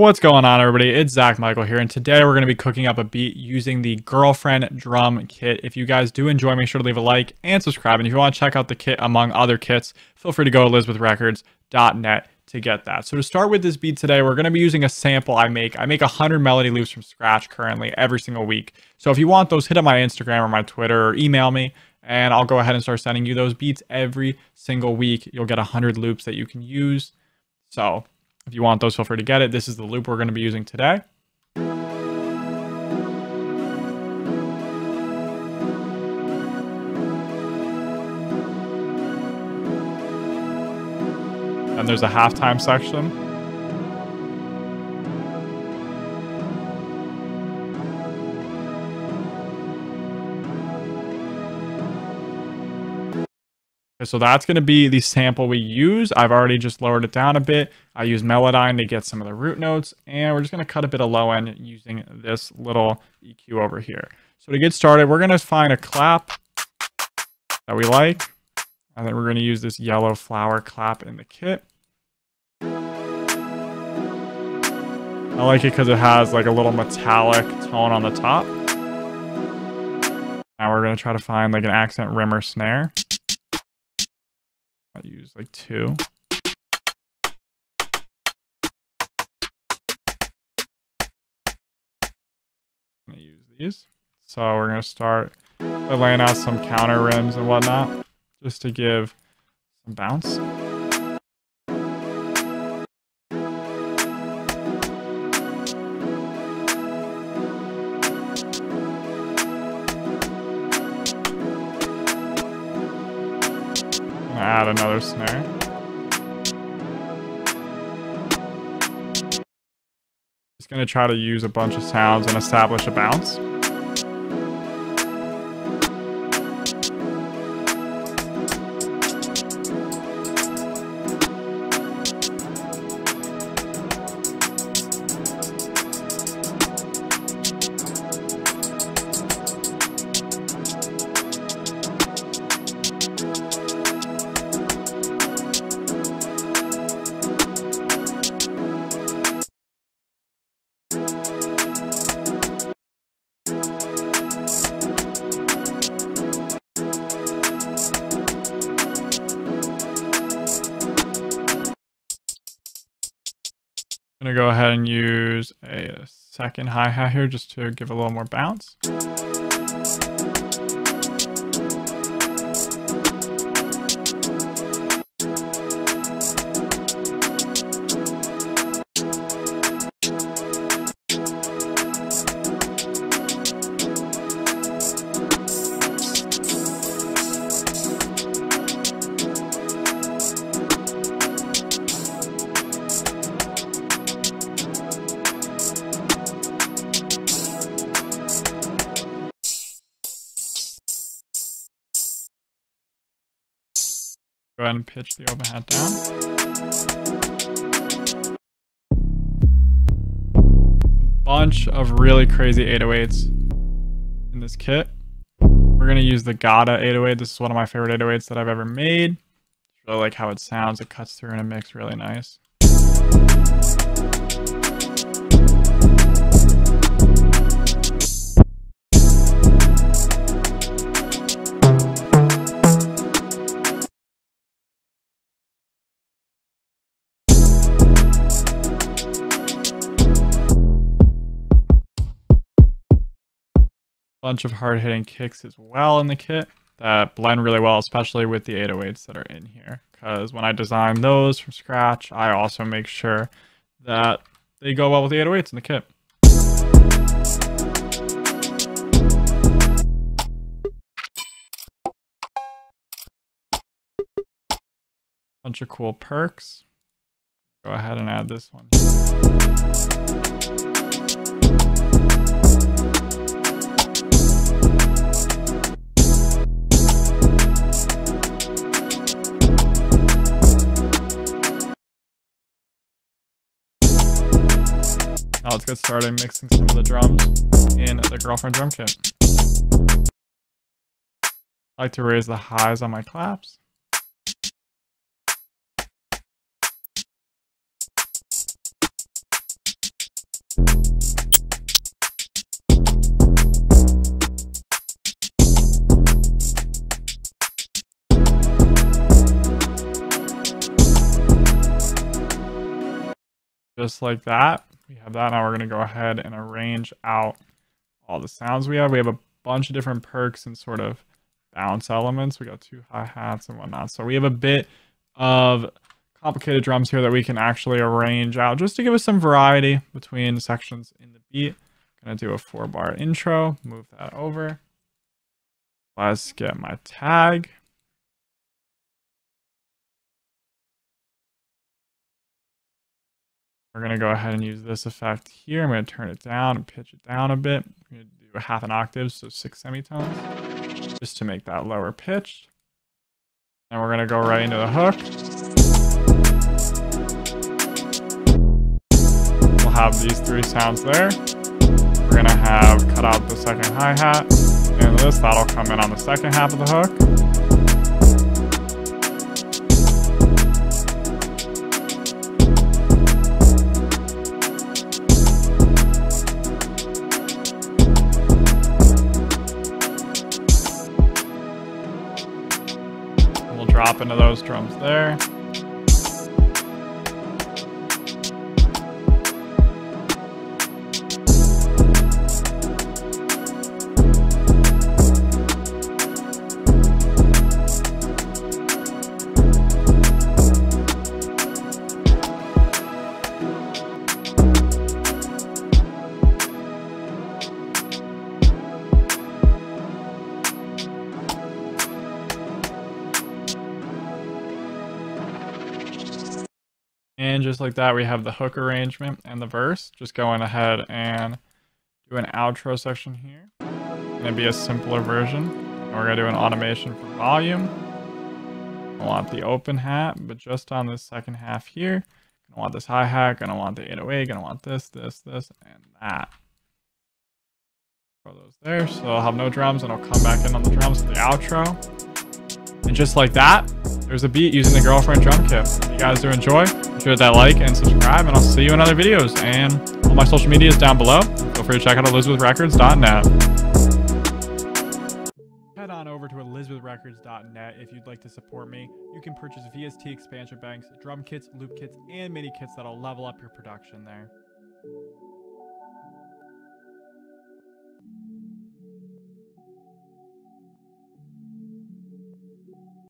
What's going on everybody? It's Zach Michael here and today we're going to be cooking up a beat using the Girlfriend Drum Kit. If you guys do enjoy, make sure to leave a like and subscribe. And if you want to check out the kit among other kits, feel free to go to elizabethrecords.net to get that. So to start with this beat today, we're going to be using a sample I make. I make 100 melody loops from scratch currently every single week. So if you want those, hit up my Instagram or my Twitter or email me and I'll go ahead and start sending you those beats every single week. You'll get 100 loops that you can use. So if you want those, feel free to get it. This is the loop we're going to be using today. And there's a halftime section. So that's going to be the sample we use. I've already just lowered it down a bit. I use Melodyne to get some of the root notes, and we're just going to cut a bit of low end using this little EQ over here. So to get started, we're going to find a clap that we like, and then we're going to use this yellow flower clap in the kit. I like it because it has like a little metallic tone on the top. Now we're going to try to find like an accent rim or snare. I'll use like two. I'm gonna use these. So we're gonna start by laying out some counter rims and whatnot, just to give some bounce. Another snare. Just gonna try to use a bunch of sounds and establish a bounce. I'm gonna go ahead and use a second hi-hat here just to give a little more bounce. Go ahead and pitch the overhead down. Bunch of really crazy 808s in this kit. We're going to use the Gata 808. This is one of my favorite 808s that I've ever made. I really like how it sounds. It cuts through in a mix really nice. Bunch of hard hitting kicks as well in the kit that blend really well, especially with the 808s that are in here. Because when I design those from scratch, I also make sure that they go well with the 808s in the kit. Bunch of cool perks. Go ahead and add this one. Now let's get started mixing some of the drums in the Girlfriend drum kit. I like to raise the highs on my claps. just like that. We have that. Now we're going to go ahead and arrange out all the sounds we have. We have a bunch of different perks and sort of bounce elements. We got two hi-hats and whatnot. So we have a bit of complicated drums here that we can actually arrange out just to give us some variety between sections in the beat. Gonna do a four bar intro, move that over. Let's get my tag. We're going to go ahead and use this effect here. I'm going to turn it down and pitch it down a bit. I'm going to do a half an octave, so six semitones, just to make that lower pitched. And we're going to go right into the hook. We'll have these three sounds there. We're going to have cut out the second hi-hat. And this, that'll come in on the second half of the hook. Into those drums there. And just like that, we have the hook arrangement and the verse. Just going ahead and do an outro section here. Gonna be a simpler version. And we're gonna do an automation for volume. I want the open hat, but just on this second half here. Gonna want this hi-hat, gonna want the 808, gonna want this, this, this, and that. Throw those there, so I'll have no drums and I'll come back in on the drums for the outro. And just like that, there's a beat using the girlfriend drum kit. If you guys do enjoy, sure that like and subscribe, and I'll see you in other videos. And all my social media is down below. Feel free to check out ElizabethRecords.net. Head on over to ElizabethRecords.net if you'd like to support me. You can purchase VST expansion banks, drum kits, loop kits, and MIDI kits that'll level up your production there.